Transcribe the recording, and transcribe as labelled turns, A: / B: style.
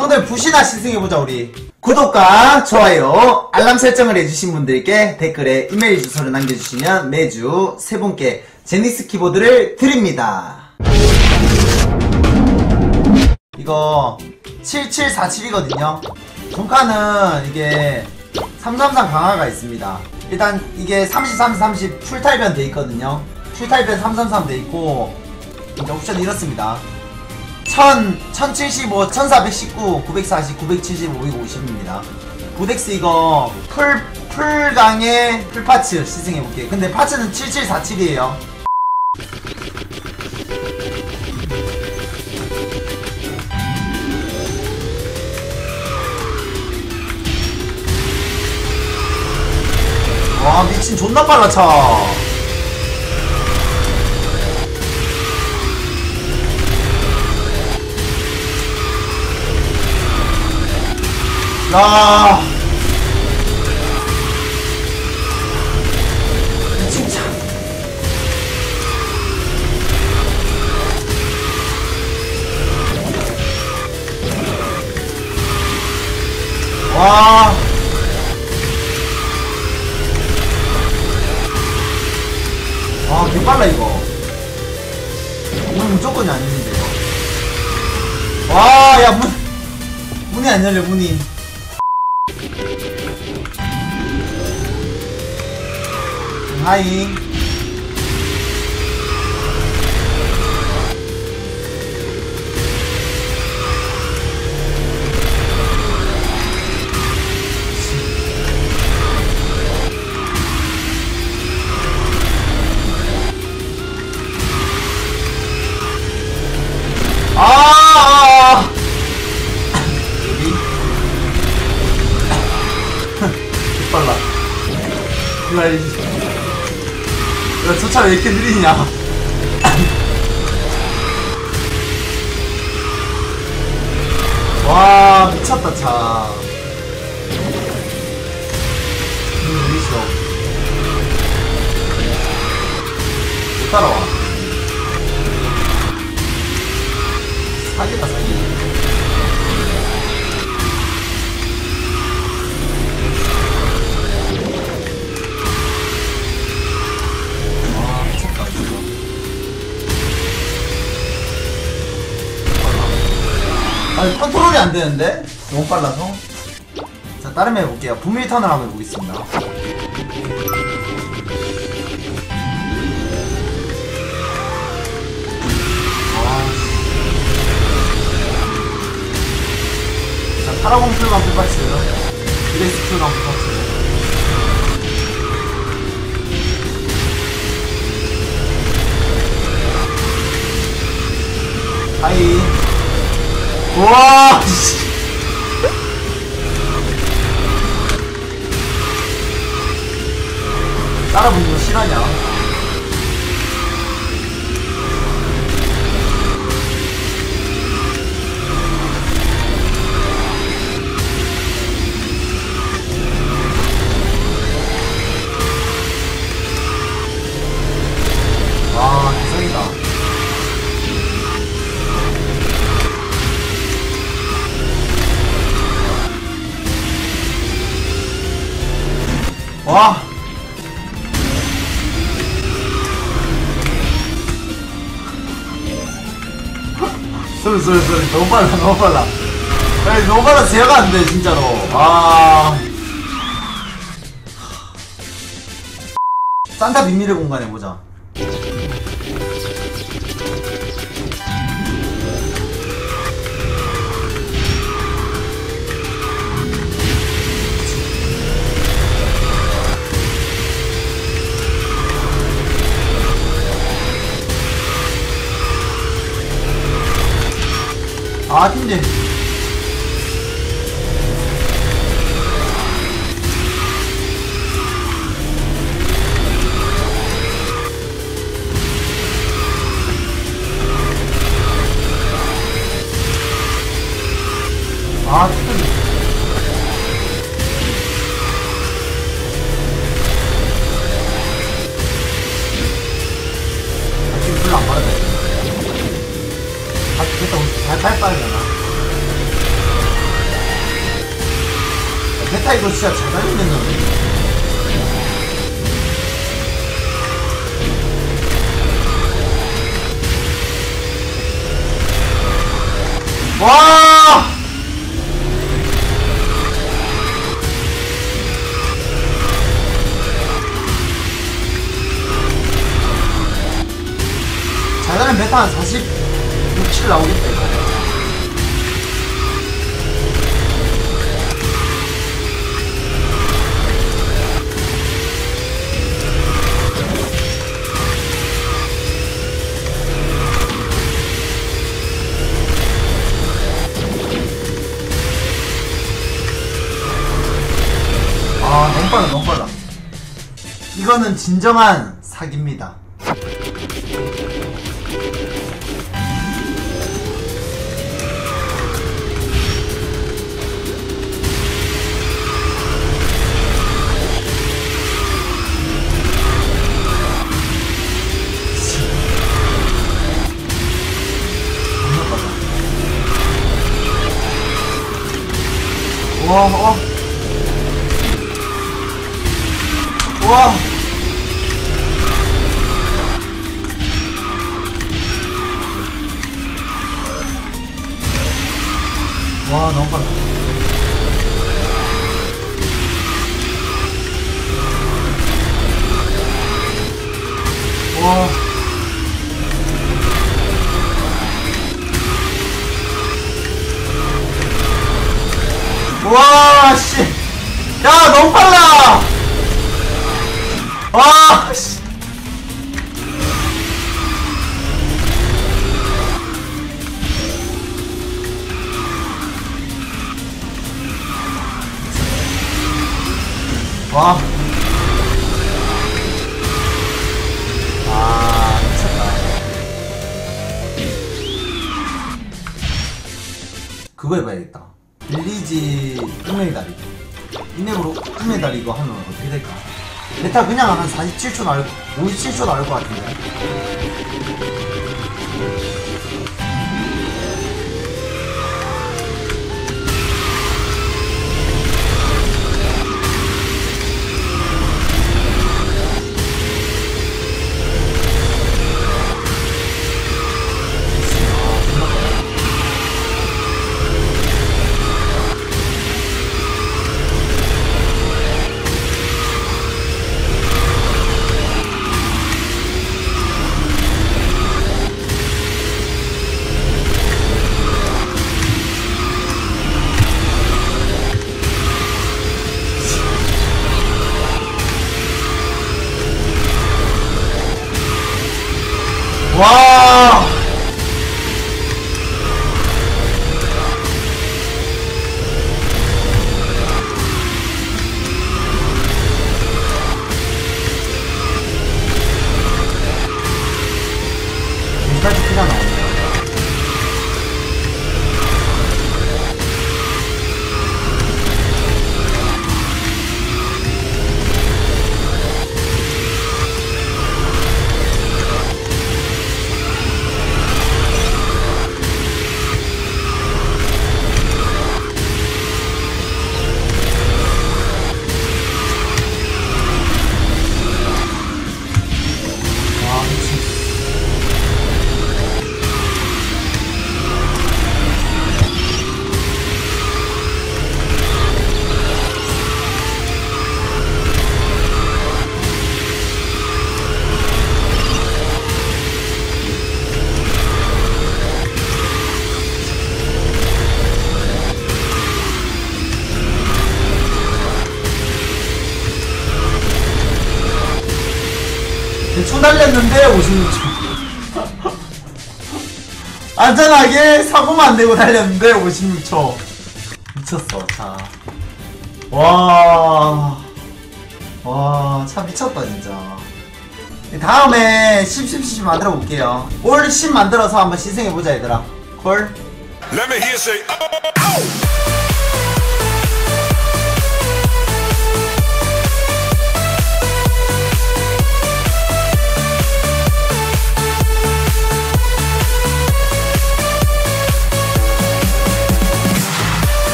A: 형들 부시나 시승해보자 우리. 구독과 좋아요 알람 설정을 해주신 분들께 댓글에 이메일 주소를 남겨주시면 매주 세 분께 제니스 키보드를 드립니다. 이거 7747이거든요. 종카는 이게 333 강화가 있습니다. 일단 이게 33, 30 풀탈변 돼 있거든요. 풀탈변 333 돼 있고 이제 옵션 이렇습니다 1000, 1075, 1419, 940, 970, 550입니다. 붓 X 이거 full, full강에 full parts 시승해볼게요. 근데 parts는 7747이에요. 와, 미친 존나 빨라, 차. 야. 진짜. 와. 와, 개빨라, 이거. 문 무조건이 아닌데요. 와, 야, 문. 문이 안 열려, 문이. 하 차 왜 이렇게 느리냐? 와, 미쳤다, 차. 음, 느리시오. 못 따라와. 사기다, 사기. 컨트롤이 안 되는데? 너무 빨라서? 자 다른 맵 해볼게요. 분밀 턴을 한번 해보겠습니다. 아, 자 파라곤 풀감 풀파츠 드레스 풀감 풀파츠 하이 와, 와. 쏠, 쏠, 쏠. 너무 빨라, 너무 빨라. 아니, 너무 빨라. 제어가 안 돼, 진짜로. 아. 산타 비밀의 공간 해보자. 아, 힘들. 아, 힘들. 베타 이거 진짜 잘 달리면 와! 잘 달리면 베타 한 46, 7 나오겠다 이거. 이거는 진정한 사기입니다 와, 와. 와. 와, 너무 빨라. 와. 와, 씨. 야, 너무 빨라! 와, 씨. 와. 아, 미쳤다. 그거 해봐야겠다. 빌리지 꿈의 다리. 이맵으로 다리 이거 하면 어떻게 될까? 메타 그냥 한 47초 나올, 57초 나올 것 같은데. 대충 달렸는데 56초. 안전하게 사고만 안 내고 달렸는데 56초. 미쳤어, 차. 와. 와, 차 미쳤다, 진짜. 다음에 10, 10, 10 만들어 볼게요. 올 10 만들어서 한번 시승해보자, 얘들아. 콜?